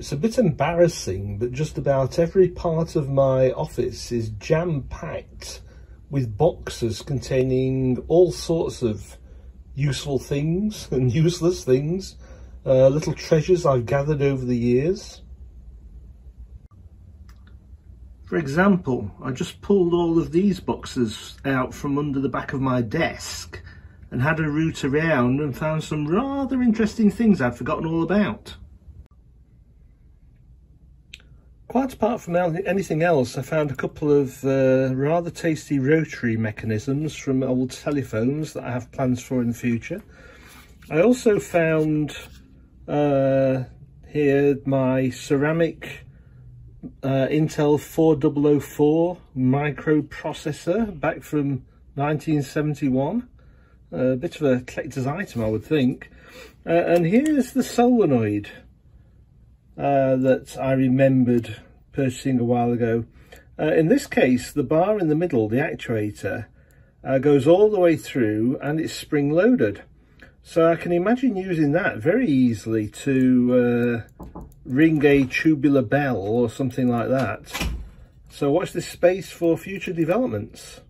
It's a bit embarrassing, but just about every part of my office is jam-packed with boxes containing all sorts of useful things and useless things, uh, little treasures I've gathered over the years. For example, I just pulled all of these boxes out from under the back of my desk and had a root around and found some rather interesting things I'd forgotten all about. Quite apart from anything else, I found a couple of uh, rather tasty rotary mechanisms from old telephones that I have plans for in the future. I also found uh, here my ceramic uh, Intel 4004 microprocessor back from 1971. a bit of a collector's item, I would think. Uh, and here's the solenoid uh, that I remembered purchasing a while ago. Uh, in this case, the bar in the middle, the actuator, uh, goes all the way through and it's spring loaded. So I can imagine using that very easily to uh, ring a tubular bell or something like that. So watch this space for future developments.